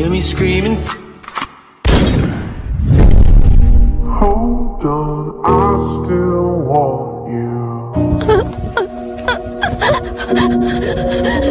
hear me screaming. Hold on, I still want you.